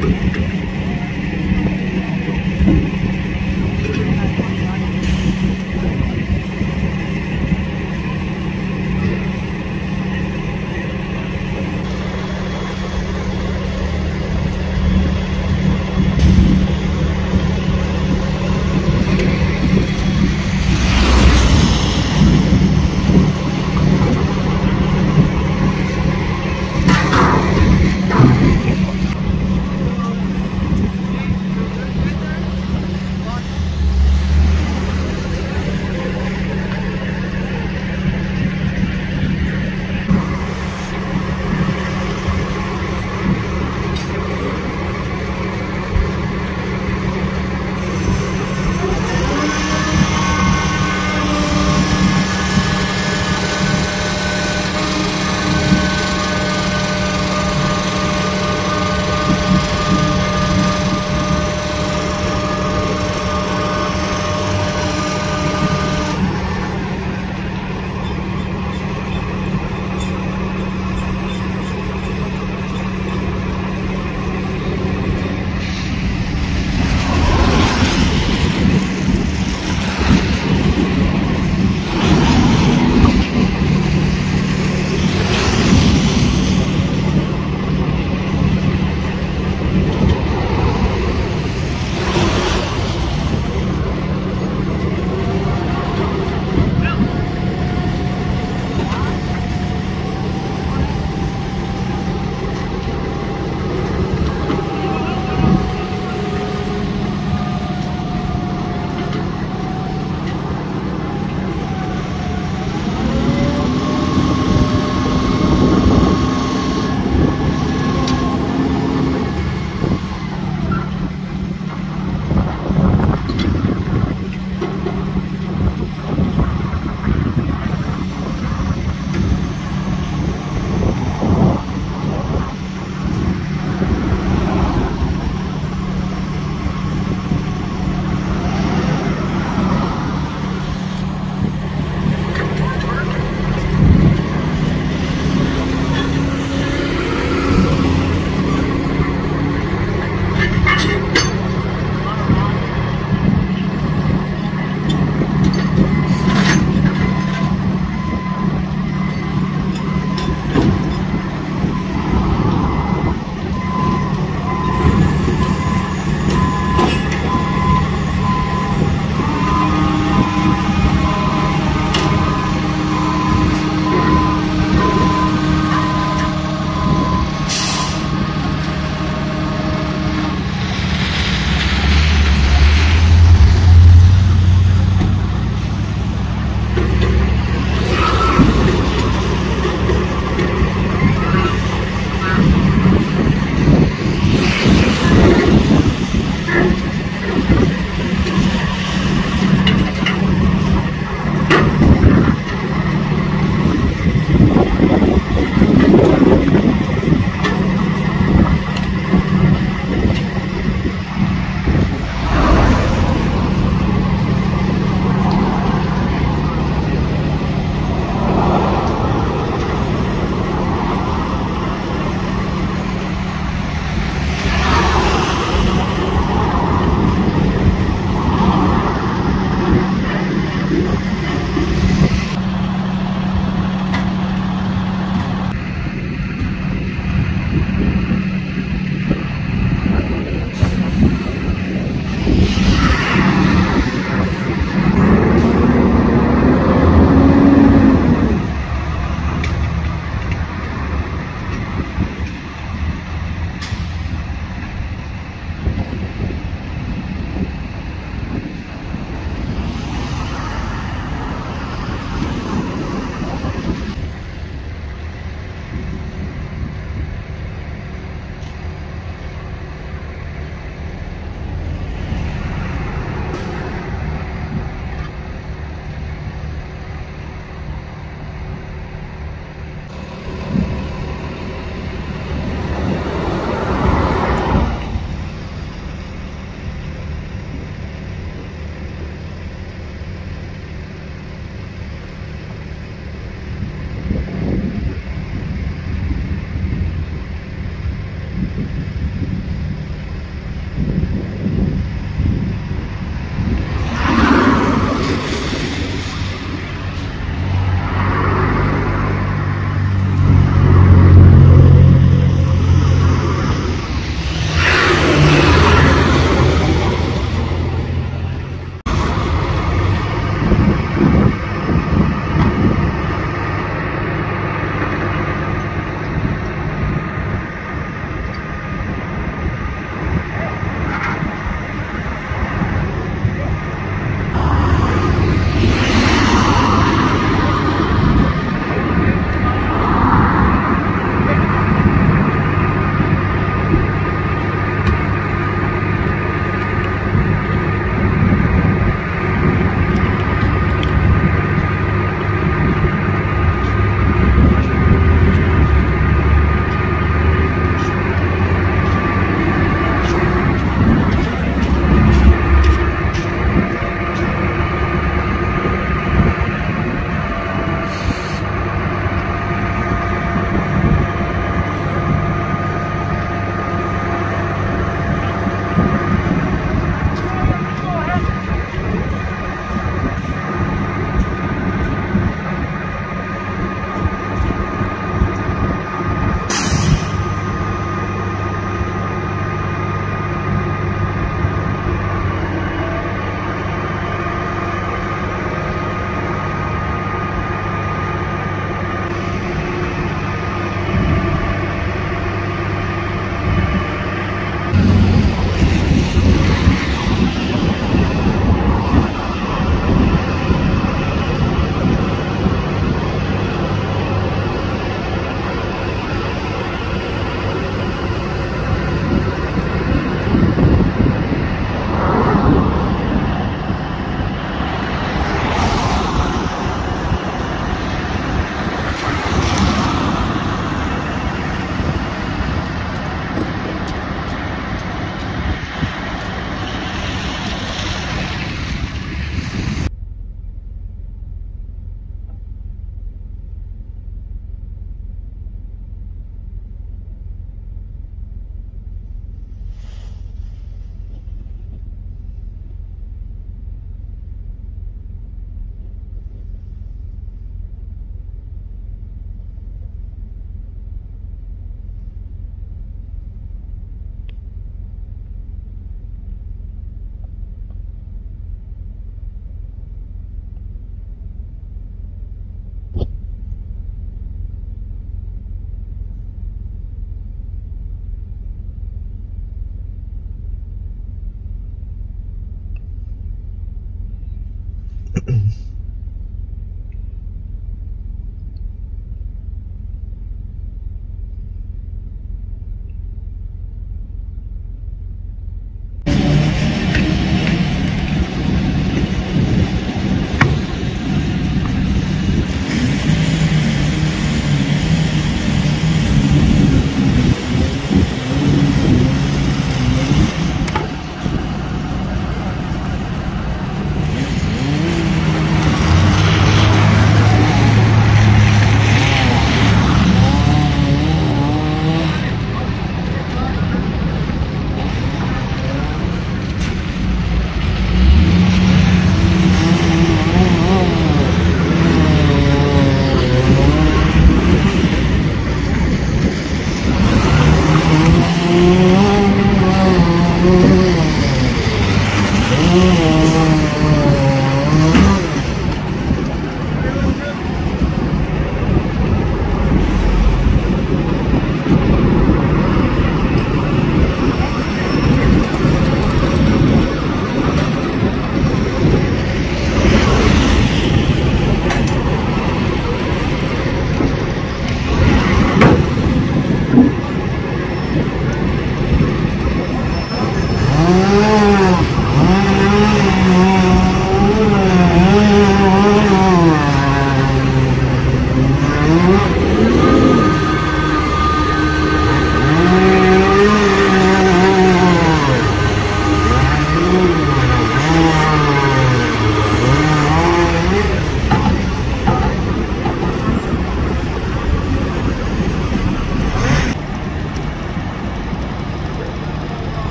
どうも。